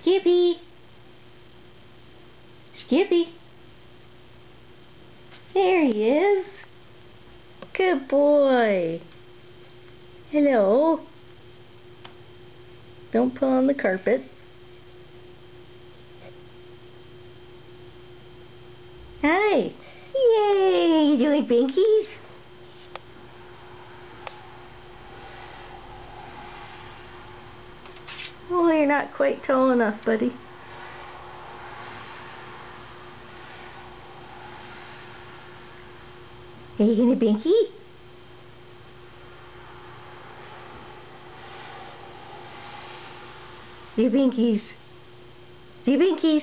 Skippy. Skippy. There he is. Good boy. Hello. Don't pull on the carpet. Hi. Yay! You doing binkies? Not quite tall enough, buddy. Are you gonna binky? Do binkies. Do binkies.